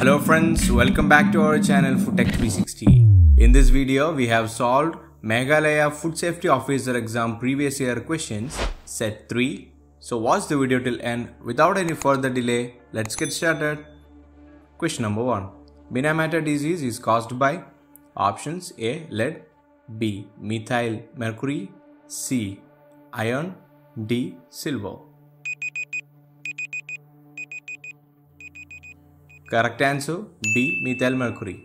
Hello friends, welcome back to our channel Foodtech 360. In this video, we have solved Meghalaya Food Safety Officer exam previous year questions set 3. So watch the video till end. Without any further delay, let's get started. Question number 1. Minamata disease is caused by options A. Lead B. Methyl mercury C. Iron D. Silver Correct answer B. Methyl mercury.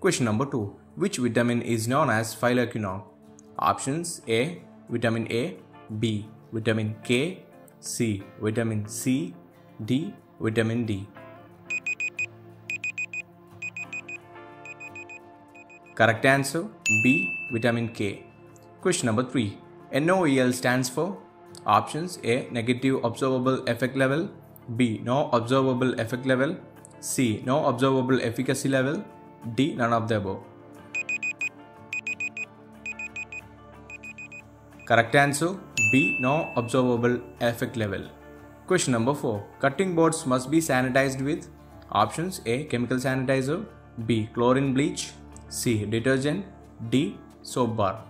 Question number 2. Which vitamin is known as phylloquinone? Options A. Vitamin A B. Vitamin K C. Vitamin C D. Vitamin D. Correct answer B. Vitamin K. Question number 3. NOEL stands for options A. Negative observable effect level B. No observable effect level C. No observable efficacy level. D. None of the above. Correct answer B. No observable effect level. Question number 4. Cutting boards must be sanitized with options A. Chemical sanitizer B. Chlorine bleach C. Detergent D. Soap bar.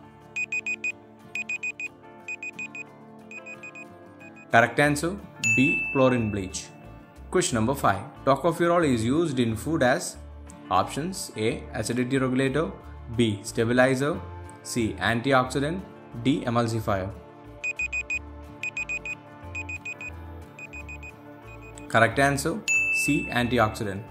Correct answer B. Chlorine bleach. Question number 5. Tocopherol is used in food as options A. Acidity regulator B. Stabilizer C. Antioxidant D. Emulsifier Correct answer C. Antioxidant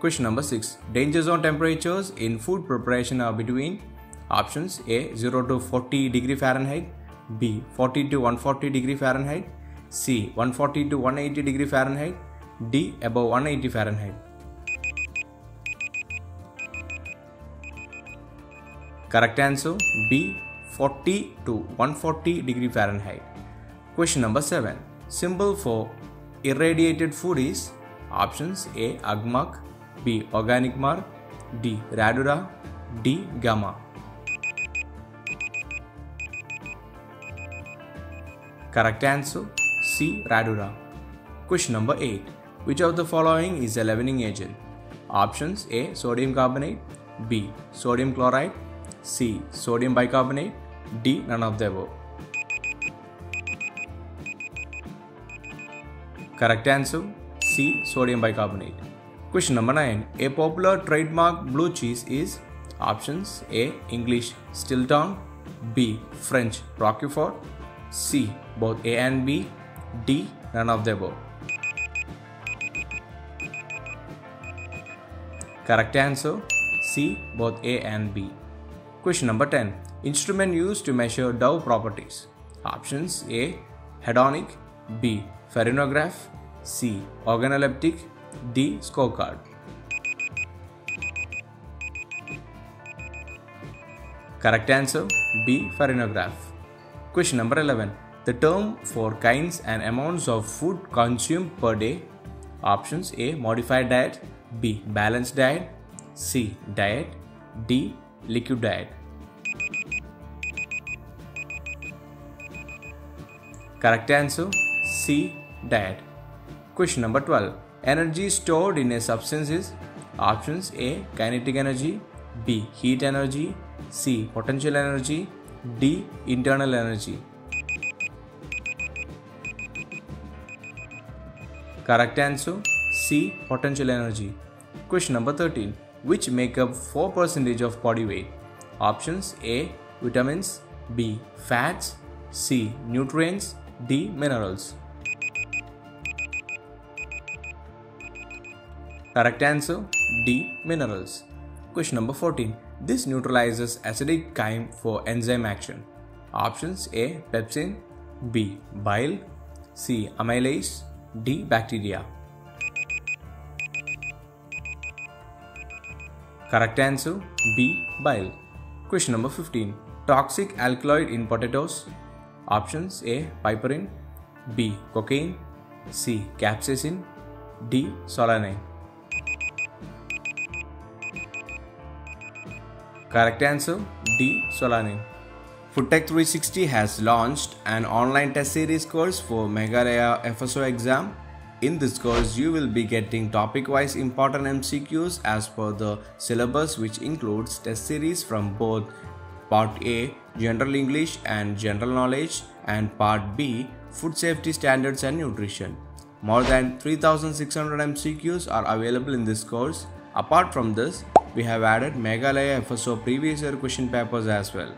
Question number 6. Danger zone temperatures in food preparation are between options A. 0 to 40 degree Fahrenheit B. 40 to 140 degree Fahrenheit C. 140 to 180 degree Fahrenheit D above 180 Fahrenheit. Correct answer B 40 to 140 degree Fahrenheit. Question number 7. Symbol for irradiated food is options A AgMark, B organic mark, D Radura, D gamma. Correct answer C Radura. Question number 8. Which of the following is a leavening agent? Options A. Sodium carbonate B. Sodium chloride C. Sodium bicarbonate D. None of the above. Correct answer C. Sodium bicarbonate. Question number 9. A popular trademark blue cheese is options A. English Stilton B. French Roquefort C. Both A and B D. None of the above. Correct answer C. Both A and B. Question number 10. Instrument used to measure dove properties. Options A. Hedonic B. Farinograph C. Organoleptic D. Scorecard. Correct answer B. Farinograph. Question number 11. The term for kinds and amounts of food consumed per day. Options A. Modified diet B. Balanced diet C. Diet D. Liquid diet Correct answer C. Diet Question number 12. Energy stored in a substance is options A. Kinetic energy B. Heat energy C. Potential energy D. Internal energy Correct answer C. Potential energy. Question number 13. Which make up 4% of body weight? Options A. Vitamins B. Fats C. Nutrients D. Minerals. Correct answer D. Minerals. Question number 14. This neutralizes acidic chyme for enzyme action. Options A. Pepsin B. Bile C. Amylase D. Bacteria. Correct answer B. Bile. Question number 15. Toxic alkaloid in potatoes. Options A. Piperine B. Cocaine C. Capsaicin D. Solanine. Correct answer D. Solanine. Foodtech 360 has launched an online test series course for Meghalaya FSO exam in this course you will be getting topic wise important MCQs as per the syllabus which includes test series from both part A general English and general knowledge and part B food safety standards and nutrition. More than 3600 MCQs are available in this course. Apart from this, we have added Meghalaya FSO previous year question papers as well.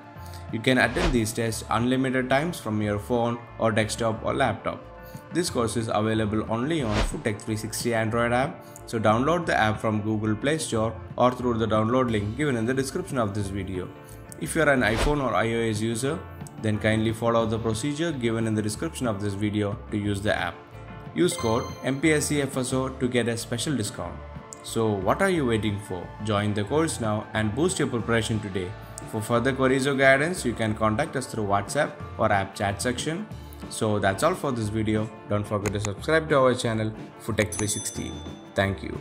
You can attend these tests unlimited times from your phone or desktop or laptop. This course is available only on Foodtech 360 Android app, so download the app from Google Play Store or through the download link given in the description of this video. If you are an iPhone or iOS user, then kindly follow the procedure given in the description of this video to use the app. Use code MPSCFSO to get a special discount. So what are you waiting for? Join the course now and boost your preparation today. For further queries or guidance, you can contact us through WhatsApp or app chat section. So that's all for this video. Don't forget to subscribe to our channel Foodtech 360. Thank you.